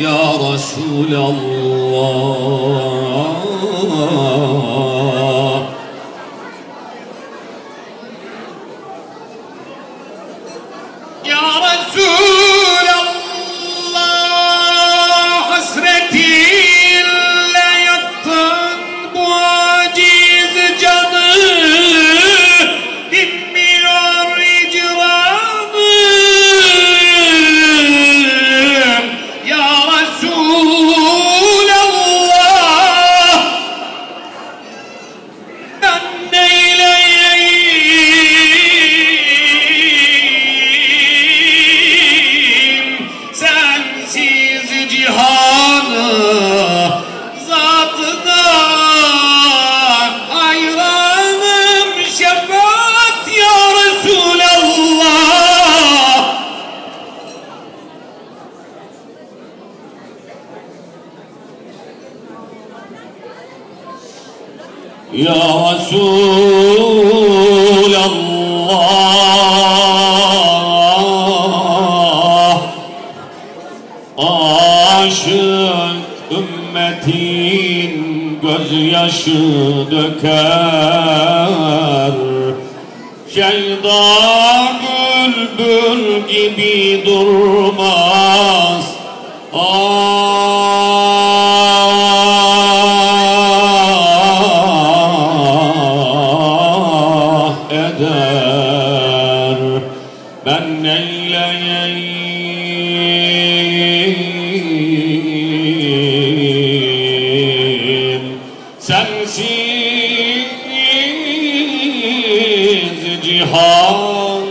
يا رسول الله. cihanı zatına hayranım şefaat ya Resulallah. Ya Resul Aşık ümmetin gözyaşı döker. Şeyda bülbül gibi durmaz. Ah eder. Ben neyleyeyim sensiz cihanı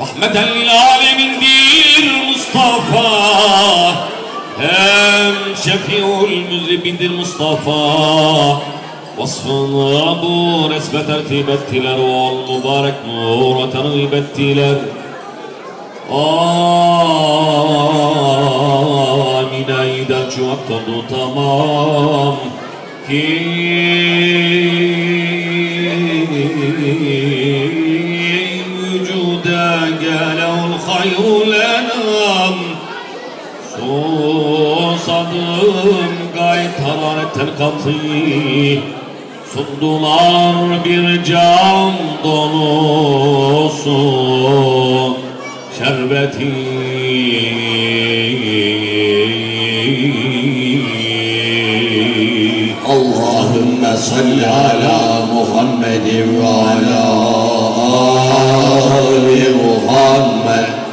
Rahmeten alemindir Mustafa Hem şefiul müzlibidir Mustafa. Vasfını bu resme tertip ettiler Ol mübarek nura tergib ettiler. Amine iden çuakta tutamam Ki Anladım gayet hararetten katı Sundular bir cam dolusu Şerbeti. Allahümme salli ala Muhammedin ve ala Ali Muhammed.